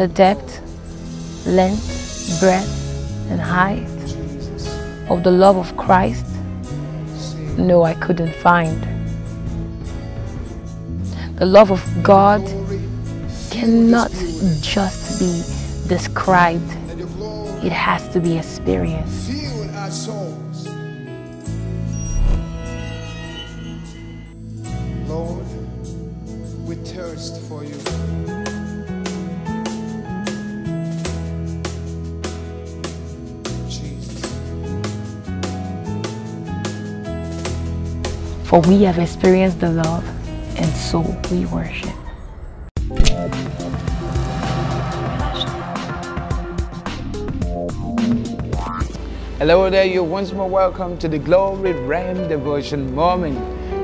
the depth, length, breadth, and height of the love of Christ? No, I couldn't find. The love of God cannot just be described, it has to be experienced. For we have experienced the love, and so we worship. Hello there, you're once more welcome to the Glory Realm Devotion Moment.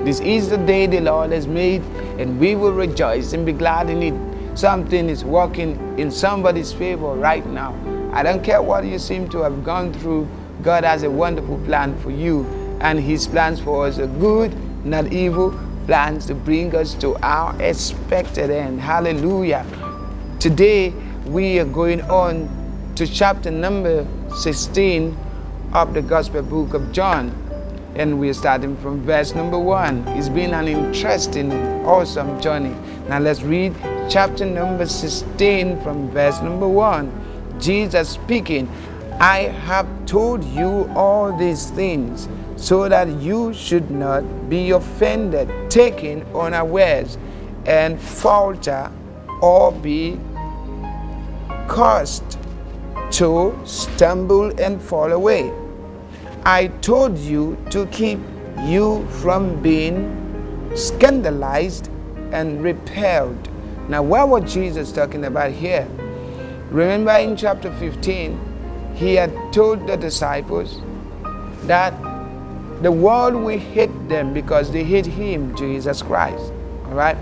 This is the day the Lord has made, and we will rejoice and be glad in it. Something is working in somebody's favor right now. I don't care what you seem to have gone through, God has a wonderful plan for you, and His plans for us are good, not evil, plans to bring us to our expected end. Hallelujah. Today, we are going on to chapter number 16 of the Gospel book of John. And we're starting from verse number one. It's been an interesting, awesome journey. Now let's read chapter number 16 from verse number one. Jesus speaking, I have told you all these things so that you should not be offended, taken unawares, and falter or be caused to stumble and fall away. I told you to keep you from being scandalized and repelled. Now, what was Jesus talking about here? Remember in chapter 15, he had told the disciples that the world will hate them because they hate him, Jesus Christ. All right?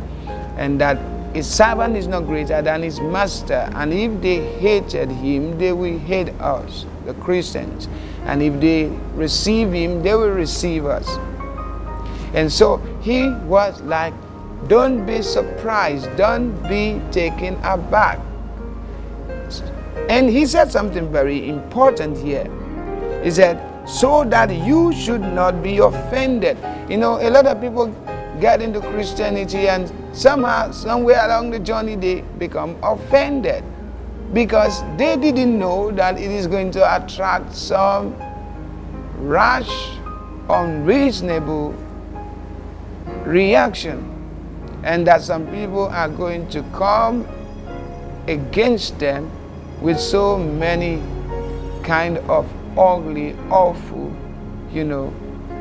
And that his servant is not greater than his master. And if they hated him, they will hate us, the Christians. And if they receive him, they will receive us. And so he was like, don't be surprised, don't be taken aback. And he said something very important here. He said, so that you should not be offended. You know, a lot of people get into Christianity and somehow, somewhere along the journey, they become offended because they didn't know that it is going to attract some rash, unreasonable reaction, and that some people are going to come against them with so many kind of ugly, awful, you know,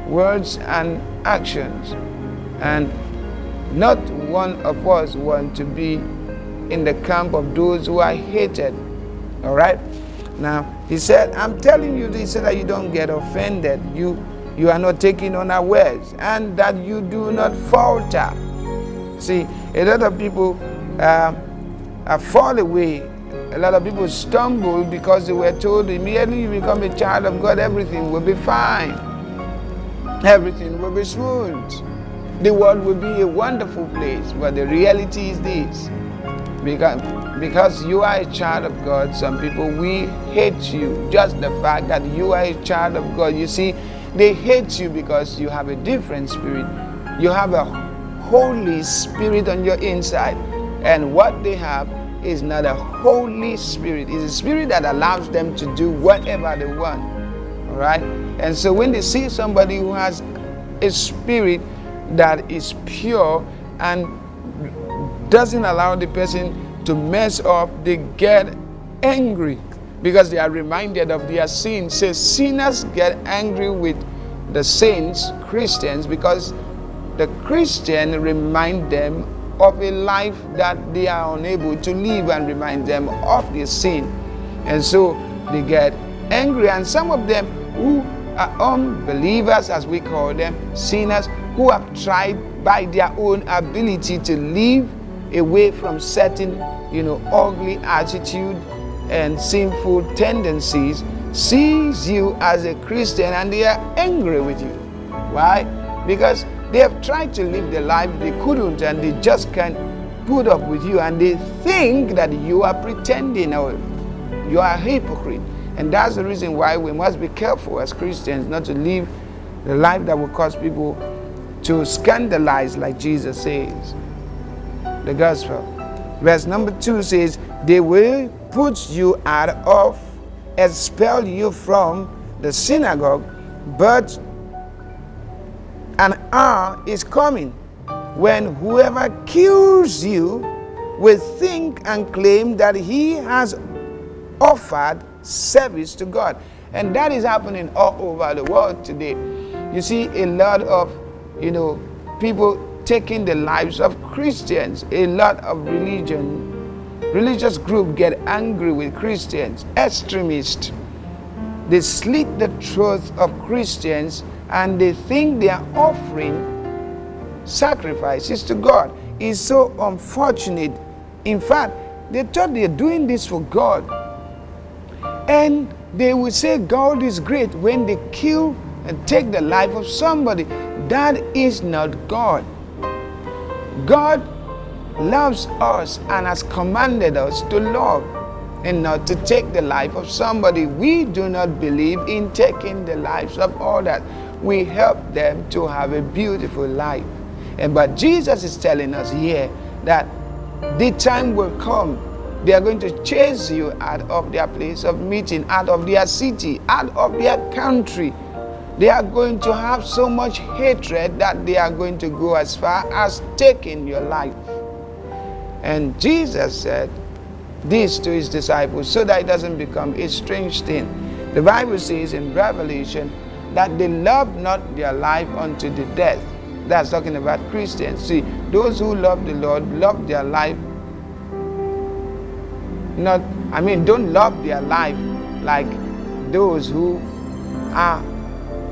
words and actions. And not one of us want to be in the camp of those who are hated. All right? Now, he said, I'm telling you this so that you don't get offended. You, you are not taken unawares and that you do not falter. See, a lot of people uh, fall away. A lot of people stumble because they were told immediately you become a child of God, everything will be fine. Everything will be smooth the world will be a wonderful place. But the reality is this. Because, because you are a child of God, some people will hate you. Just the fact that you are a child of God. You see, they hate you because you have a different spirit. You have a Holy Spirit on your inside. And what they have is not a Holy Spirit. It's a spirit that allows them to do whatever they want. All right? And so when they see somebody who has a spirit that is pure and doesn't allow the person to mess up, they get angry because they are reminded of their sins. Says sinners get angry with the saints, Christians, because the Christian remind them of a life that they are unable to live and remind them of their sin. And so they get angry. And some of them who are unbelievers, as we call them, sinners, who have tried by their own ability to live away from certain, you know, ugly attitude and sinful tendencies, sees you as a Christian and they are angry with you. Why? Because they have tried to live their life they couldn't and they just can't put up with you and they think that you are pretending or you are a hypocrite. And that's the reason why we must be careful as Christians not to live the life that will cause people to scandalize, like Jesus says. The gospel. Verse number two says, They will put you out of, expel you from the synagogue, but an hour is coming when whoever kills you will think and claim that he has offered service to God. And that is happening all over the world today. You see a lot of, you know, people taking the lives of Christians. A lot of religion, religious group get angry with Christians, extremists. They slit the truth of Christians and they think they are offering sacrifices to God. It's so unfortunate. In fact, they thought they're doing this for God. And they will say God is great when they kill and take the life of somebody. That is not God. God loves us and has commanded us to love and not to take the life of somebody. We do not believe in taking the lives of others. We help them to have a beautiful life. And but Jesus is telling us here that the time will come. They are going to chase you out of their place of meeting, out of their city, out of their country. They are going to have so much hatred that they are going to go as far as taking your life. And Jesus said this to his disciples so that it doesn't become a strange thing. The Bible says in Revelation that they love not their life unto the death. That's talking about Christians. See, those who love the Lord love their life. Not, I mean, don't love their life like those who are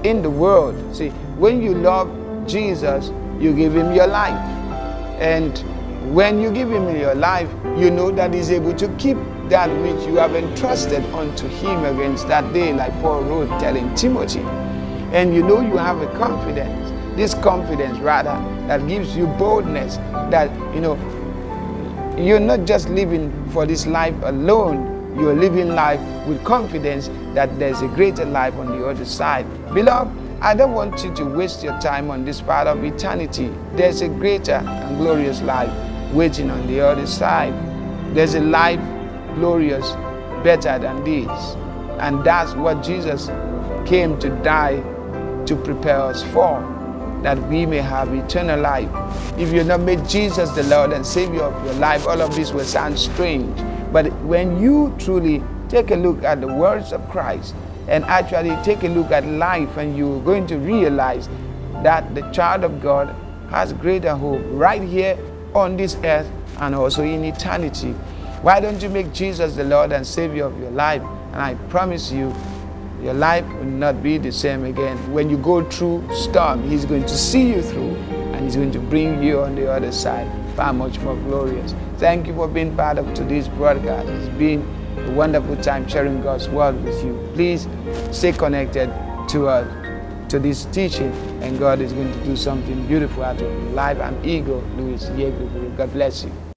in the world. See, when you love Jesus, you give him your life. And when you give him your life, you know that he's able to keep that which you have entrusted unto him against that day, like Paul wrote telling Timothy. And you know you have a confidence this confidence rather that gives you boldness that you know you're not just living for this life alone. You're living life with confidence that there's a greater life on the other side. Beloved i don't want you to waste your time on this part of eternity. There's a greater and glorious life waiting on the other side. There's a life glorious better than this. And that's what jesus came to die to prepare us for that we may have eternal life. If you have not made Jesus the Lord and Savior of your life, all of this will sound strange. But when you truly take a look at the words of Christ and actually take a look at life, and you're going to realize that the child of God has greater hope right here on this earth and also in eternity. Why don't you make Jesus the Lord and Savior of your life? And I promise you, your life will not be the same again. When you go through storm, He's going to see you through and He's going to bring you on the other side far much more glorious. Thank you for being part of today's broadcast. It's been a wonderful time sharing God's word with you. Please stay connected to us, uh, to this teaching, and God is going to do something beautiful out of your life. I'm Igho Louis Yebu. God bless you.